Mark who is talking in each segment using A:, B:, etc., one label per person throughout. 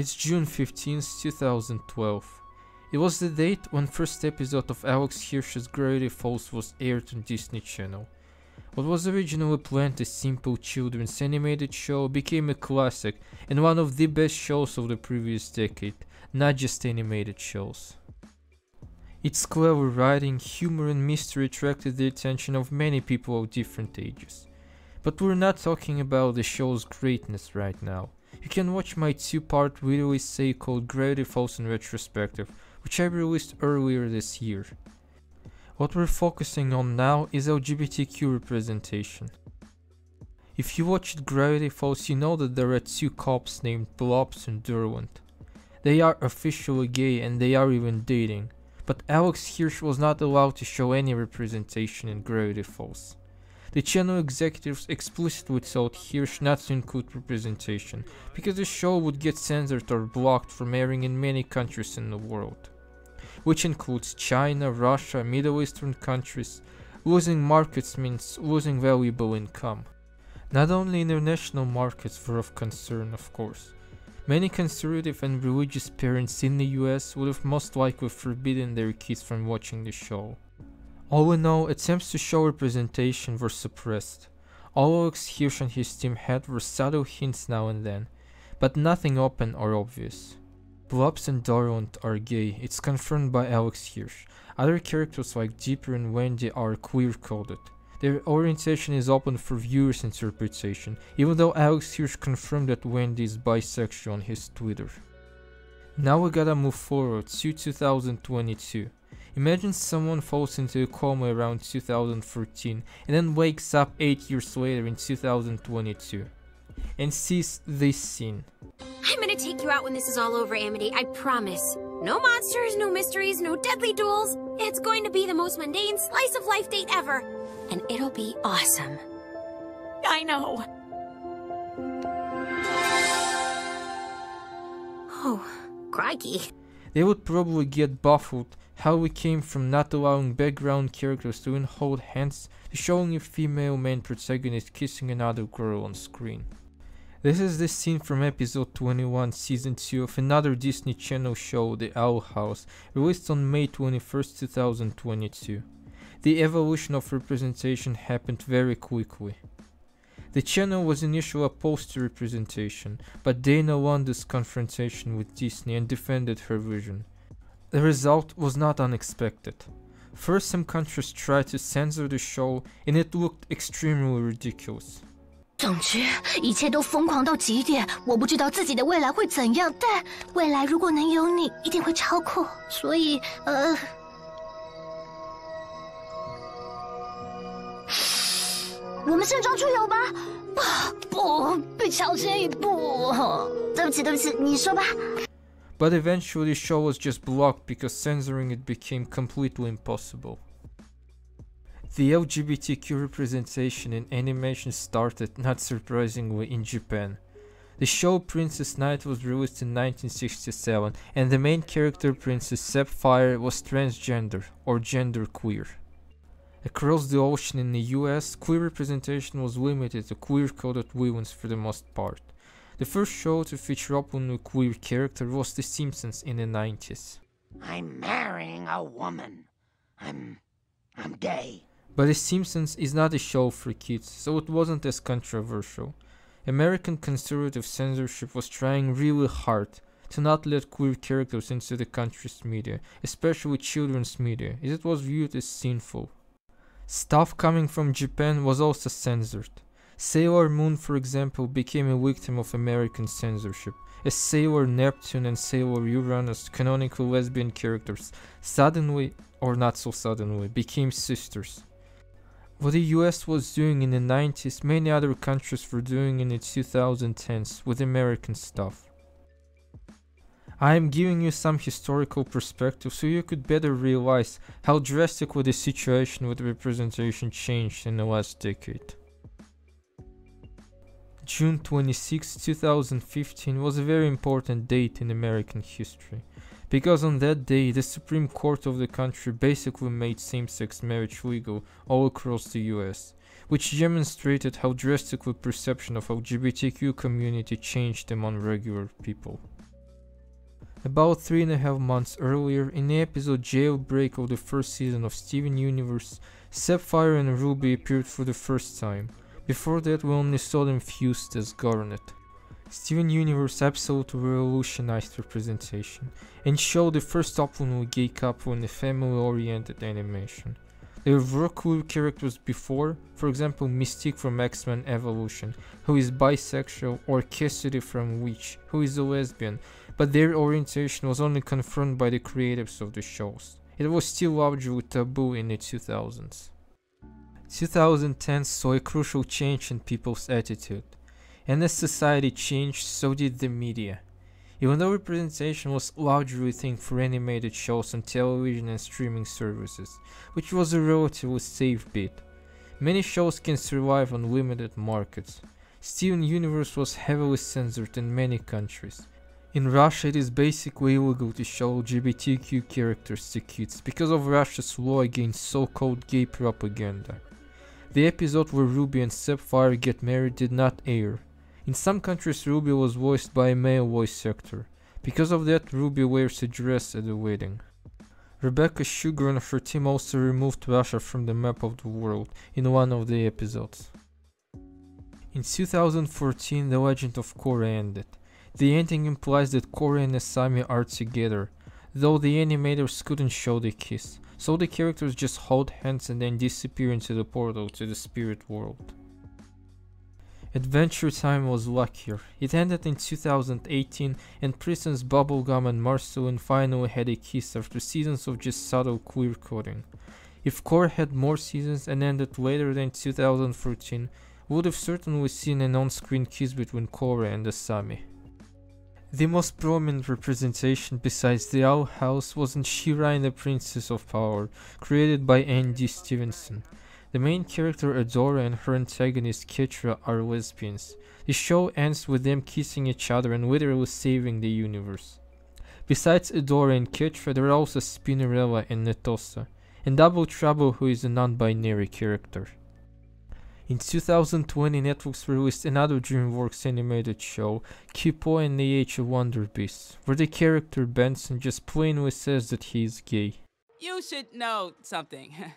A: It's June 15, 2012. It was the date when first episode of Alex Hirsch's Gravity Falls was aired on Disney Channel. What was originally planned as simple children's animated show became a classic and one of the best shows of the previous decade, not just animated shows. Its clever writing, humor and mystery attracted the attention of many people of different ages. But we're not talking about the show's greatness right now. You can watch my two-part video essay called Gravity Falls in Retrospective, which I released earlier this year. What we're focusing on now is LGBTQ representation. If you watched Gravity Falls, you know that there are two cops named Blubs and Durland. They are officially gay and they are even dating, but Alex Hirsch was not allowed to show any representation in Gravity Falls. The channel executives explicitly told Hirsch not to include representation, because the show would get censored or blocked from airing in many countries in the world, which includes China, Russia, Middle Eastern countries. Losing markets means losing valuable income. Not only international markets were of concern, of course. Many conservative and religious parents in the US would have most likely forbidden their kids from watching the show. All in all, attempts to show representation were suppressed. All and his team had were subtle hints now and then, but nothing open or obvious. Blubs and Durland are gay, it's confirmed by Alex Hirsch. Other characters like Dipper and Wendy are queer-coded. Their orientation is open for viewers' interpretation, even though Alex Hirsch confirmed that Wendy is bisexual on his Twitter. Now we gotta move forward to 2022. Imagine someone falls into a coma around 2014 and then wakes up 8 years later in 2022 and sees this scene.
B: I'm gonna take you out when this is all over, Amity, I promise. No monsters, no mysteries, no deadly duels. It's going to be the most mundane slice of life date ever. And it'll be awesome.
C: I know.
B: Oh, crikey.
A: They would probably get baffled how we came from not allowing background characters to even hold hands to showing a female main protagonist kissing another girl on screen. This is the scene from episode 21 season 2 of another Disney Channel show The Owl House, released on May 21, 2022. The evolution of representation happened very quickly. The channel was initially opposed to representation, but Dana won this confrontation with Disney and defended her vision. The result was not unexpected. First some countries tried to censor the show and it looked extremely ridiculous.
D: 总之，一切都疯狂到极点。我不知道自己的未来会怎样，但未来如果能有你，一定会超酷。所以，呃，我们盛装出游吧。啊，不，被超前一步。对不起，对不起，你说吧。
A: But eventually the show was just blocked because censoring it became completely impossible. The LGBTQ representation in animation started, not surprisingly, in Japan. The show Princess Knight was released in 1967 and the main character Princess Sapphire was transgender or genderqueer. Across the ocean in the US, queer representation was limited to queer-coded villains for the most part. The first show to feature openly queer character was The Simpsons in the 90s.
E: I'm marrying a woman. I'm. I'm gay.
A: But The Simpsons is not a show for kids, so it wasn't as controversial. American conservative censorship was trying really hard to not let queer characters into the country's media, especially children's media, as it was viewed as sinful. Stuff coming from Japan was also censored. Sailor Moon, for example, became a victim of American censorship, as Sailor Neptune and Sailor Uranus, canonical lesbian characters, suddenly, or not so suddenly, became sisters. What the US was doing in the 90s, many other countries were doing in the 2010s with American stuff. I am giving you some historical perspective so you could better realize how drastically the situation with representation changed in the last decade. June 26, 2015 was a very important date in American history, because on that day the Supreme Court of the country basically made same-sex marriage legal all across the US, which demonstrated how drastically perception of LGBTQ community changed among regular people. About three and a half months earlier, in the episode Jailbreak of the first season of Steven Universe, Sapphire and Ruby appeared for the first time. Before that, we only saw them fused as Garnet. Steven Universe absolutely revolutionized representation and showed the first openly gay couple in a family-oriented animation. There were queer characters before, for example Mystique from X-Men Evolution, who is bisexual, or Cassidy from W.I.T.C.H., who is a lesbian, but their orientation was only confirmed by the creatives of the shows. It was still largely taboo in the 2000s. 2010 saw a crucial change in people's attitude. And as society changed, so did the media. Even though representation was largely a thing for animated shows on television and streaming services, which was a relatively safe bet, many shows can survive on limited markets. Steven Universe was heavily censored in many countries. In Russia it is basically illegal to show LGBTQ characters to kids because of Russia's law against so-called gay propaganda. The episode where Ruby and Sapphire get married did not air, in some countries Ruby was voiced by a male voice actor. Because of that, Ruby wears a dress at the wedding. Rebecca Sugar and her team also removed Russia from the map of the world in one of the episodes. In 2014, the legend of Korra ended. The ending implies that Korra and Asami are together, though the animators couldn't show the kiss, so the characters just hold hands and then disappear into the portal to the spirit world. Adventure Time was luckier. It ended in 2018 and Princess Bubblegum and Marceline finally had a kiss after seasons of just subtle queer coding. If Korra had more seasons and ended later than 2014, we would have certainly seen an on-screen kiss between Korra and Asami. The most prominent representation besides the Owl House was in She-Ra and the Princess of Power, created by ND Stevenson. The main character Adora and her antagonist Catra are lesbians. The show ends with them kissing each other and literally saving the universe. Besides Adora and Catra, there are also Spinnerella and Netossa, and Double Trouble who is a non-binary character. In 2020, Netflix released another DreamWorks animated show, Kipo and the Age of Wonder Beasts, where the character Benson just plainly says that he is gay.
F: You should know something.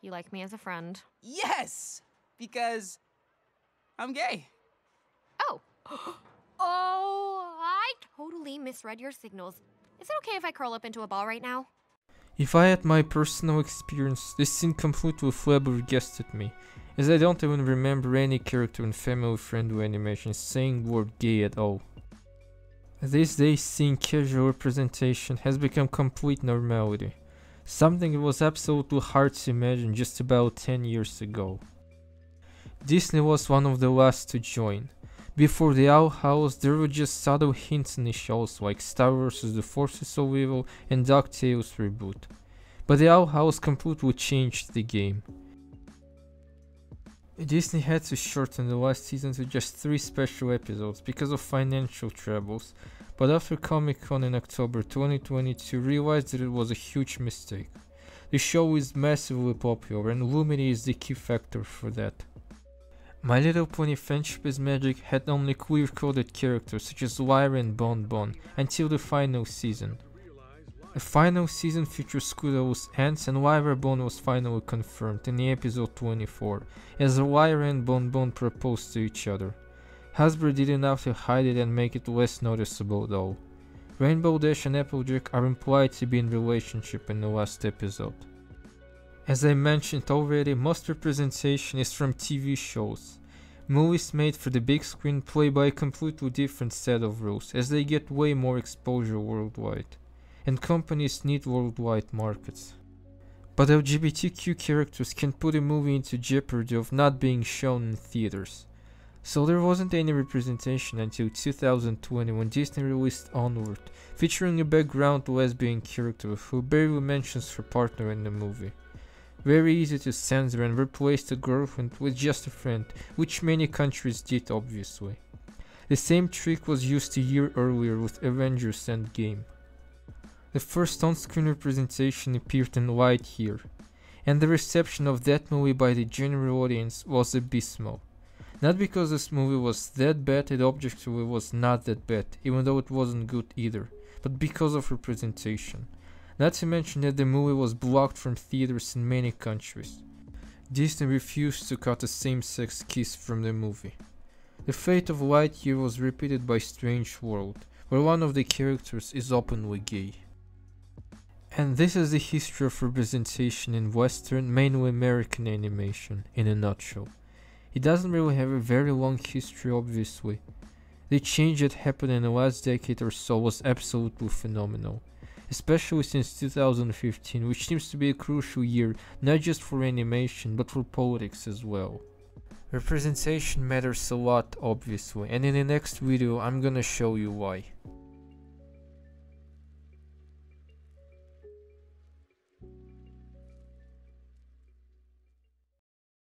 B: You like me as a friend?
F: yes! Because I'm gay.
B: Oh. oh, I totally misread your signals. Is it okay if I curl up into a ball right now?
A: If I had my personal experience, this scene completely flabbergasted me, as I don't even remember any character in family-friendly animation saying word gay at all. These days, seeing casual representation has become complete normality something that was absolutely hard to imagine just about 10 years ago. Disney was one of the last to join. Before the Owl House, there were just subtle hints in the shows like Star vs. The Forces of Evil and DuckTales reboot. But the Owl House completely changed the game. Disney had to shorten the last season to just 3 special episodes because of financial troubles, but after Comic Con in October 2022 realized that it was a huge mistake. The show is massively popular and Lumity is the key factor for that. My Little Pony Friendship is Magic had only queer coded characters such as Lyra and Bon Bon until the final season. The final season featured Scootaloo's aunts and Bon was finally confirmed in the episode 24 as Lyra and Bon Bon proposed to each other. Hasbro did enough to hide it and make it less noticeable though. Rainbow Dash and Applejack are implied to be in relationship in the last episode. As I mentioned already, most representation is from TV shows. Movies made for the big screen play by a completely different set of rules as they get way more exposure worldwide. And companies need worldwide markets. But LGBTQ characters can put a movie into jeopardy of not being shown in theaters. So there wasn't any representation until 2020 when Disney released Onward, featuring a background lesbian character who barely mentions her partner in the movie. Very easy to censor and replace the girlfriend with just a friend, which many countries did obviously. The same trick was used a year earlier with Avengers Endgame. The first on-screen representation appeared in Lightyear, and the reception of that movie by the general audience was abysmal. Not because this movie was that bad, it objectively was not that bad, even though it wasn't good either, but because of representation. Not to mention that the movie was blocked from theaters in many countries. Disney refused to cut a same-sex kiss from the movie. The fate of Lightyear was repeated by Strange World, where one of the characters is openly gay. And this is the history of representation in Western, mainly American animation, in a nutshell. It doesn't really have a very long history, obviously. The change that happened in the last decade or so was absolutely phenomenal especially since 2015, which seems to be a crucial year not just for animation but for politics as well. Representation matters a lot obviously and in the next video I'm gonna show you why.